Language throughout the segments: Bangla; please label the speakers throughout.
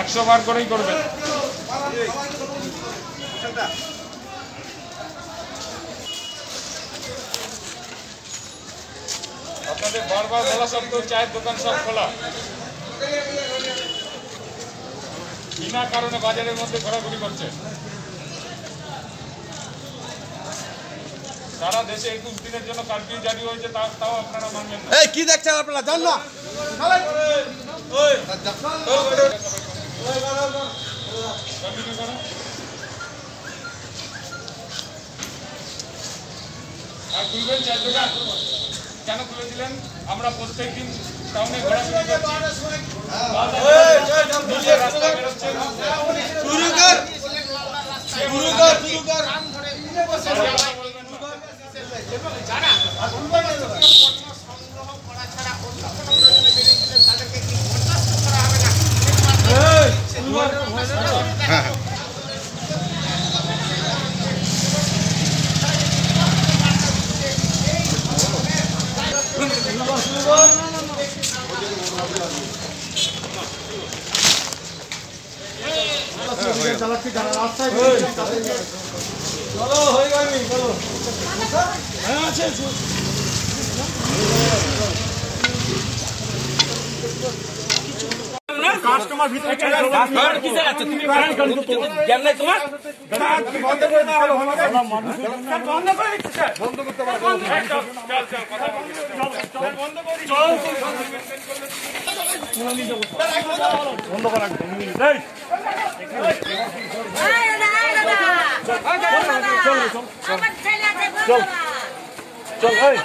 Speaker 1: একশো বার করেই করবেন। আপনাদের বারবার বলা সত্ত্বেও চায়ের দোকান সব খোলা। বিনা কারণে বাজারের মধ্যে ঘোরাঘুরি করছে। সারা দেশে একুশ দিনের জন্য কারফিউ জারি হয়েছে তাও আপনারা মানবেন
Speaker 2: কি দেখছেন আপনারা? জান না।
Speaker 1: আর খুলবেন চার দোকান। কেন খুলেছিলেন আমরা প্রত্যেক দিন টাউনে ঘোরাঘুরি করছি। রাস্তা বেরোচ্ছেন
Speaker 2: শুরু কর শুরু কর শুরু কর চলো হয়ে গেল চলো হ্যাঁ আছে আছে।
Speaker 3: আয় দাদা আয় দাদা। আমার ছেলে আছে চল। চল এই।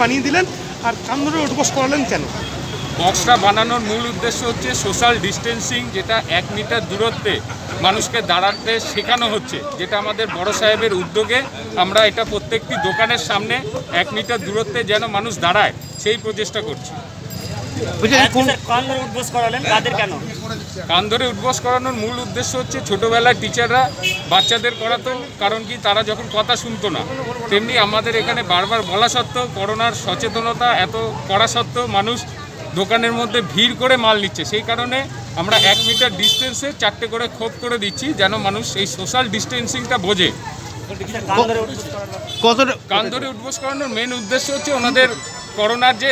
Speaker 2: বানিয়ে দিলেন আর কান ধরে করালেন কেন?
Speaker 1: বক্সটা বানানোর মূল উদ্দেশ্য হচ্ছে সোশ্যাল ডিস্টেন্সিং যেটা এক মিটার দূরত্বে মানুষকে দাঁড়াতে শেখানো হচ্ছে যেটা আমাদের বড় সাহেবের উদ্যোগে আমরা এটা প্রত্যেকটি দোকানের সামনে এক মিটার দূরত্বে যেন মানুষ দাঁড়ায় সেই প্রচেষ্টা করছি।
Speaker 4: কান ধরে উদ্বোস
Speaker 1: করানোর মূল উদ্দেশ্য হচ্ছে ছোটোবেলায় টিচাররা বাচ্চাদের করাতো কারণ কি তারা যখন কথা শুনতো না তেমনি আমাদের এখানে বারবার বলা সত্ত্বেও করোনার সচেতনতা এত করা সত্ত্বেও মানুষ দোকানের মধ্যে ভিড় করে মাল নিচ্ছে। সেই কারণে আমরা এক মিটার ডিস্টেন্সে চারটে করে খোপ করে দিচ্ছি যেন মানুষ এই সোশ্যাল ডিস্টেন্সিংটা বোঝে।
Speaker 4: কান ধরে উদ্বোস
Speaker 1: করানোর মেন উদ্দেশ্য হচ্ছে ওনাদের করোনার যে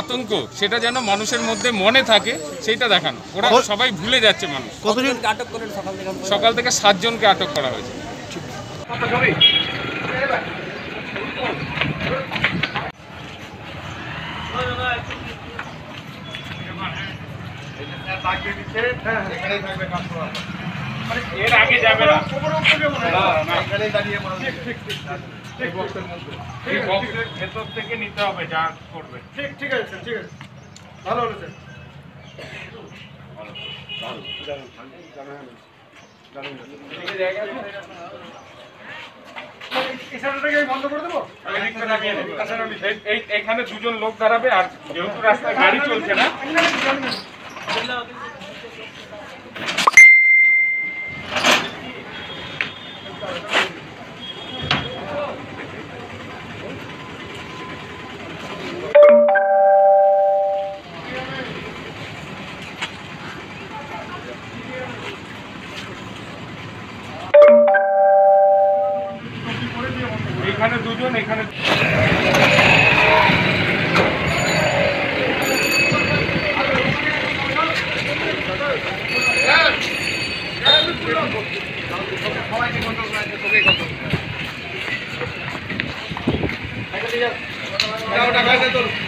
Speaker 1: আতঙ্ক সেটা যেন মানুষের মধ্যে মনে থাকে সেইটা দেখানো। ওরা সবাই ভুলে যাচ্ছে মানুষ।
Speaker 2: কতজন
Speaker 4: আটক করেন সকাল থেকে?
Speaker 1: সকাল থেকে সাতজনকে আটক করা হয়েছে। এর আগে যাবে না। এই বক্সের ভেতর থেকে নিতে হবে যা করবে।
Speaker 5: ঠিক ঠিক আছে ঠিক আছে। ভালো হলো স্যার। এই সাইডটাকে আমি বন্ধ করে দেবো?
Speaker 1: এদিকটা লাগিয়ে দে। এই- এই- দুজন লোক দাঁড়াবে আর যেহেতু রাস্তায় গাড়ি চলছে না।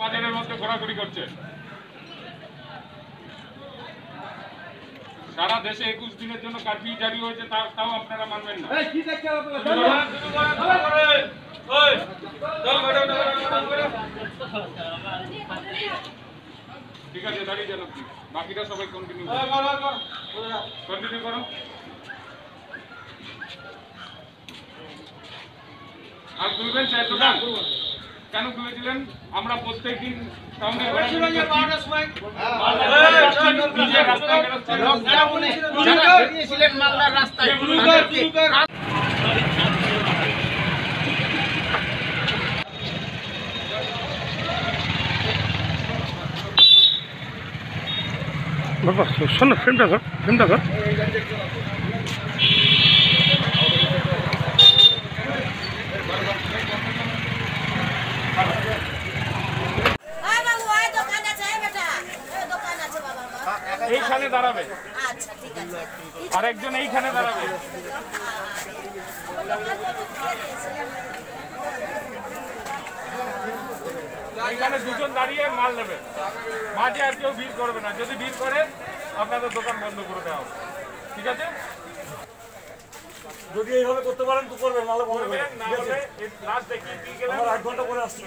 Speaker 1: বাজারের মধ্যে ঘোরাঘুরি করছে সারা দেশে একুশ দিনের জন্য কারফিউ জারি হয়েছে তাও আপনারা মানবেন না ঠিক আছে দাঁড়িয়ে যান আপনি। বাকিটা সবাই কন্টিনিউ কন্টিনিউ করো আর খুলবেন চায়ের দোকান কেন খুলেছিলেন? আমরা প্রত্যেক দিন। নিজে রাস্তায়।
Speaker 5: বাবা শোন ফ্রেমটা ধর ফ্রেমটা ধর।
Speaker 1: এইখানে দাঁড়াবে।
Speaker 3: আচ্ছা ঠিক আছে।
Speaker 1: আর একজন এইখানে দাঁড়াবে। এইখানে দুজন দাঁড়িয়ে মাল নেবে। মাঠে আর কেউ ভিড় করবে না। যদি ভিড় করে আপনাদের দোকান বন্ধ করে দেওয়া হবে। ঠিক আছে?
Speaker 6: যদি এইভাবে করতে পারেন তো করবেন নাহলে বন্ধ
Speaker 1: হলে লাস্ট দেখিয়ে দিয়ে গেলে
Speaker 6: আমার আট ঘণ্টা করে আসছি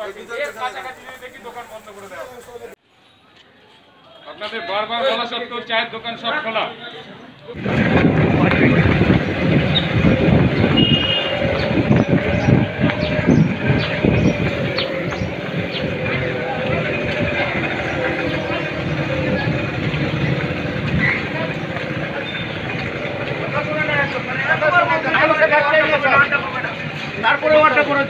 Speaker 1: পারবে। এর কাছাকাছি যদি দেখি দোকান বন্ধ করে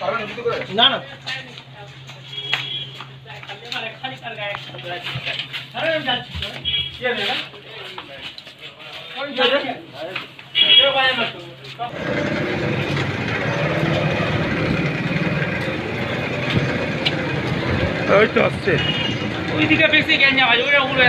Speaker 1: বারবার বলা সত্ত্বেও চায়ের দোকান সব খোলা
Speaker 5: ওই
Speaker 4: ওইদিকে বেশি জ্ঞান যাওয়া ওইটা উড়ে